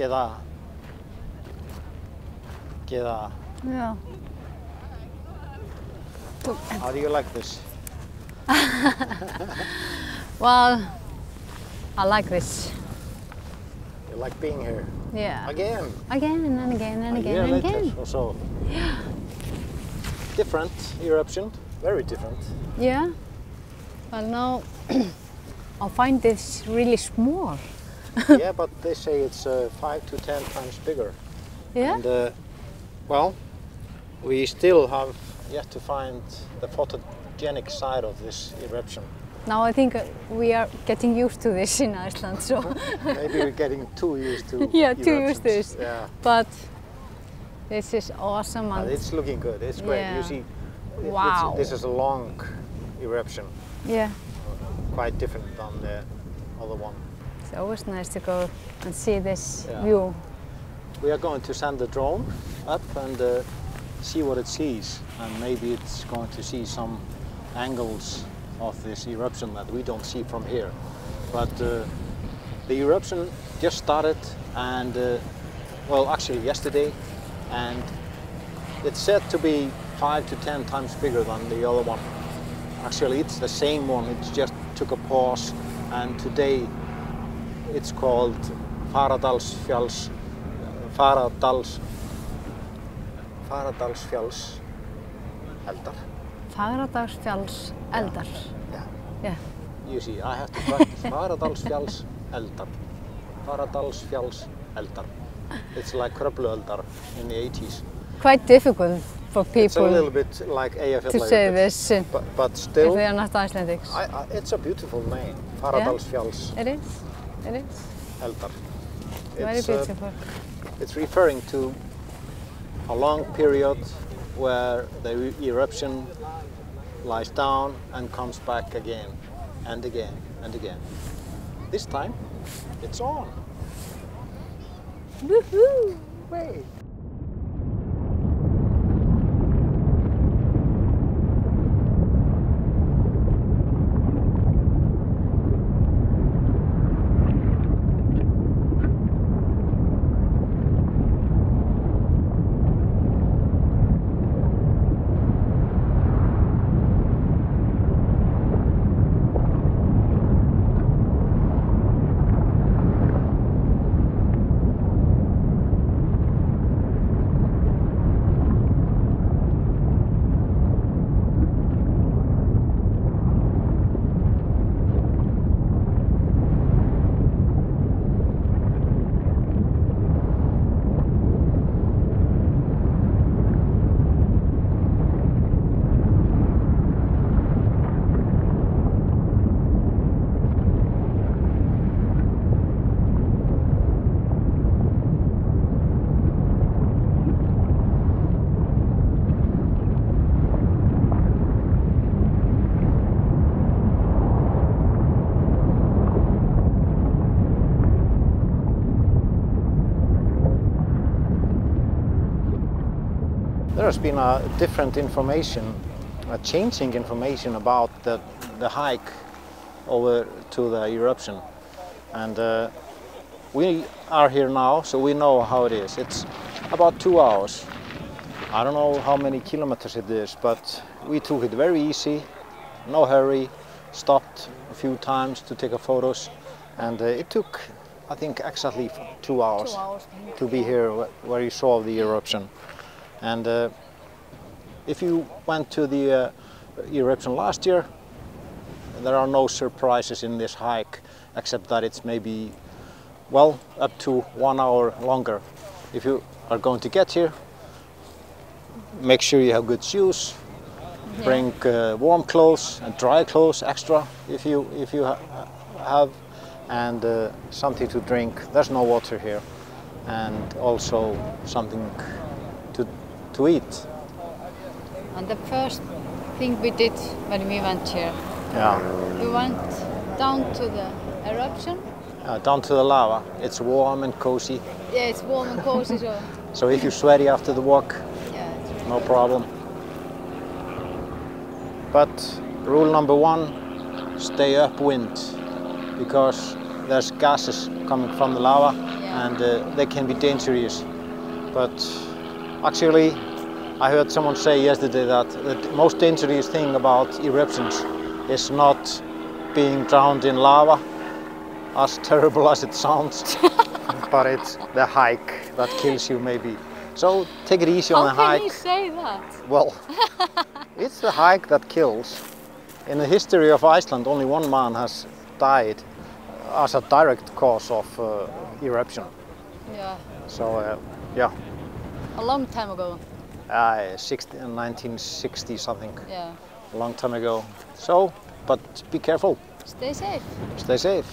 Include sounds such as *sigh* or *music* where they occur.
Gyda. Gyda. Yeah. How do you like this? *laughs* Well, I like this. You like being here? Yeah. Again. Again and then again and again and again. or so. Different eruption, very different. Yeah. Well, now *clears throat* I find this really small. Yeah, but they say it's uh, five to ten times bigger. Yeah. And uh, well, we still have yet to find the photogenic side of this eruption. Now I think uh, we are getting used to this in Iceland, so *laughs* Maybe we're getting too used to *laughs* yeah, too used to this. Yeah, But this is awesome and it's looking good. It's great. Yeah. You see, Wow. this is a long eruption, yeah, quite different than the other one. It's always nice to go and see this Yeah. view. We are going to send the drone up and uh, see what it sees, and maybe it's going to see some angles of this eruption that we don't see from here. But uh, the eruption just started, and uh, well, actually yesterday, and it's said to be five to ten times bigger than the other one. Actually, it's the same one. It just took a pause, and today it's called Faradalsfjalls Faradals Faradalsfjalls eldar. Fagradalsfjalls eldar. Yeah. Yeah. You see, I have to practice Faradalsfjalls eldar. Faradalsfjalls eldar. It's like Kröplueldar in the 80s. Quite difficult for It's a people little bit like Eyjafjallajökull. to say this But, but if still, they are not Icelandics. I, I, it's a beautiful name. Faradalsfjalls It is. It is. eldar. Very It's, uh, beautiful. It's referring to a long period where the eruption lies down and comes back again and again and again. This time, it's on. Woohoo! Wait. There has been a different information, a changing information about the, the hike over to the eruption. And uh, we are here now, so we know how it is. It's about two hours. I don't know how many kilometers it is, but we took it very easy, no hurry, stopped a few times to take a photos, and uh, it took, I think, exactly two hours, Two hours. to be here where you saw the eruption. And uh, if you went to the uh, eruption last year, there are no surprises in this hike, except that it's maybe, well, up to one hour longer. If you are going to get here, make sure you have good shoes, Yeah. bring uh, warm clothes and dry clothes extra if you if you ha have, and uh, something to drink. There's no water here, and also something to eat. And the first thing we did when we went here, Yeah. we went down to the eruption. Uh, down to the lava. It's warm and cozy. Yeah, it's warm and cozy, so *laughs* So if you're sweaty after the walk, yeah. No problem. But rule number one, stay upwind because there's gases coming from the lava Yeah. and uh, they can be dangerous. But actually, I heard someone say yesterday that the most dangerous thing about eruptions is not being drowned in lava, as terrible as it sounds, *laughs* but it's the hike that kills you maybe. So take it easy on How the can hike. you say that? Well, *laughs* it's the hike that kills. In the history of Iceland, only one man has died as a direct cause of uh, eruption. Yeah, So, uh, yeah, a long time ago. Uh, 60, 1960 something, Yeah. a long time ago. So, but be careful, Stay safe. stay safe.